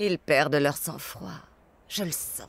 Ils perdent leur sang-froid. Je le sens.